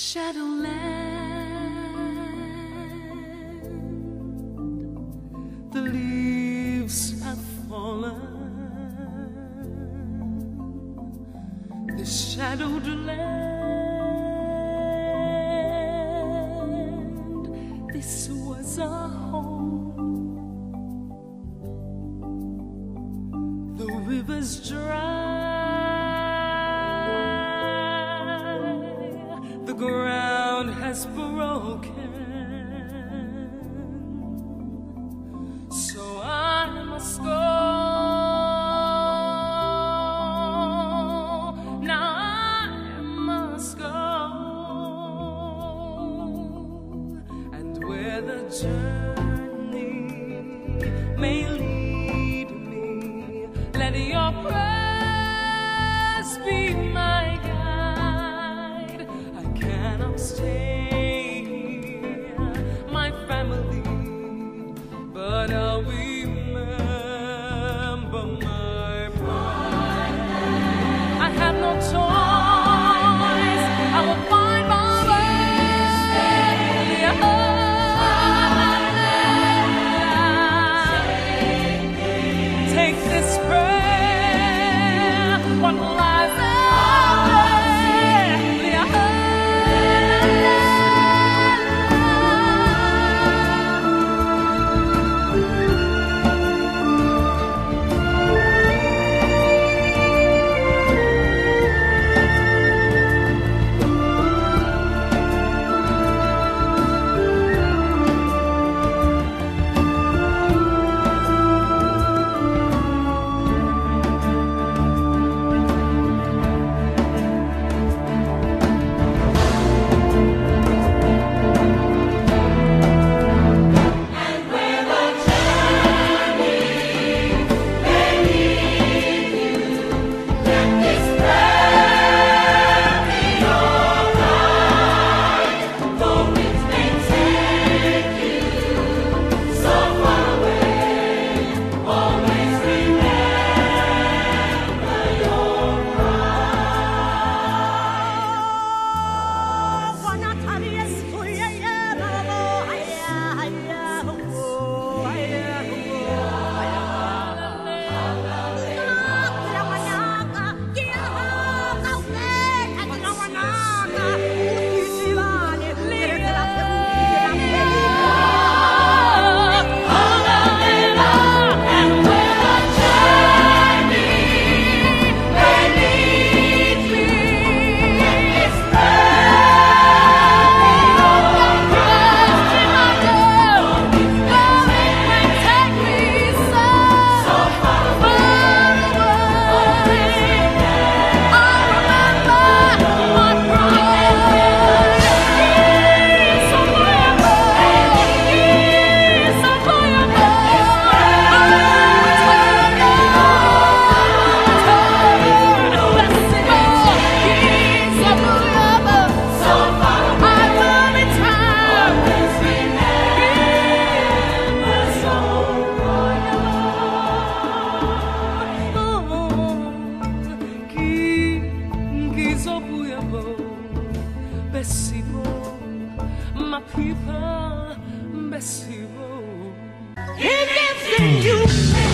Shadowland, the leaves have fallen, the shadowed land. This was our home. The rivers dry. Has broken. So I must go. Now I must go. And where the journey may lead me, let your prayers be my guide. I cannot stay agreeable, my people, Bessibo. He can sing you.